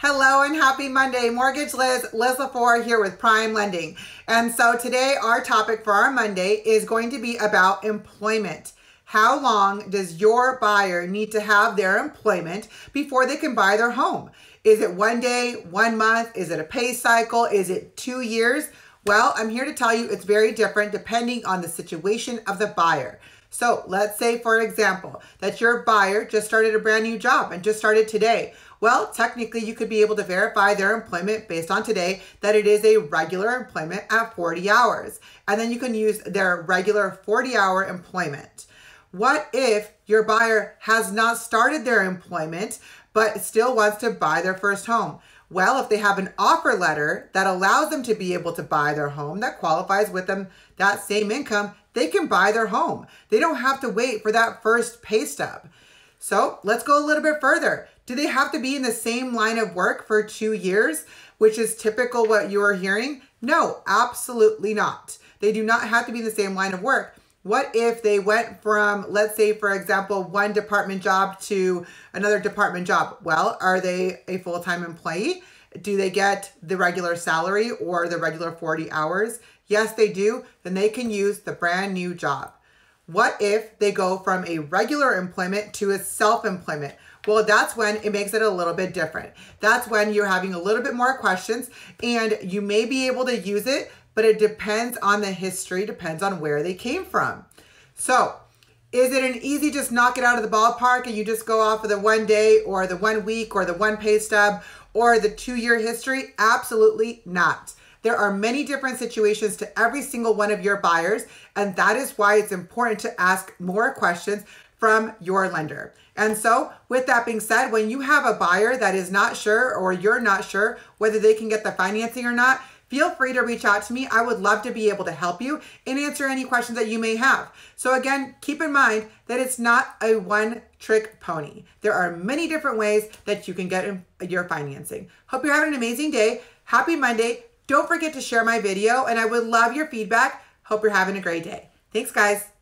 Hello and happy Monday. Mortgage Liz, Liz LeFore here with Prime Lending. And so today our topic for our Monday is going to be about employment. How long does your buyer need to have their employment before they can buy their home? Is it one day, one month? Is it a pay cycle? Is it two years? Well, I'm here to tell you it's very different depending on the situation of the buyer. So let's say, for example, that your buyer just started a brand new job and just started today. Well, technically, you could be able to verify their employment based on today that it is a regular employment at 40 hours. And then you can use their regular 40 hour employment. What if your buyer has not started their employment but still wants to buy their first home? Well, if they have an offer letter that allows them to be able to buy their home that qualifies with them that same income, they can buy their home. They don't have to wait for that first pay stub. So let's go a little bit further. Do they have to be in the same line of work for two years, which is typical what you are hearing? No, absolutely not. They do not have to be in the same line of work. What if they went from, let's say, for example, one department job to another department job? Well, are they a full time employee? Do they get the regular salary or the regular 40 hours? Yes, they do. Then they can use the brand new job. What if they go from a regular employment to a self employment? Well, that's when it makes it a little bit different. That's when you're having a little bit more questions and you may be able to use it, but it depends on the history, depends on where they came from. So, is it an easy just knock it out of the ballpark and you just go off of the one day or the one week or the one pay stub or the two year history? Absolutely not. There are many different situations to every single one of your buyers, and that is why it's important to ask more questions from your lender. And so, with that being said, when you have a buyer that is not sure or you're not sure whether they can get the financing or not, feel free to reach out to me. I would love to be able to help you and answer any questions that you may have. So, again, keep in mind that it's not a one trick pony. There are many different ways that you can get your financing. Hope you're having an amazing day. Happy Monday. Don't forget to share my video, and I would love your feedback. Hope you're having a great day. Thanks, guys.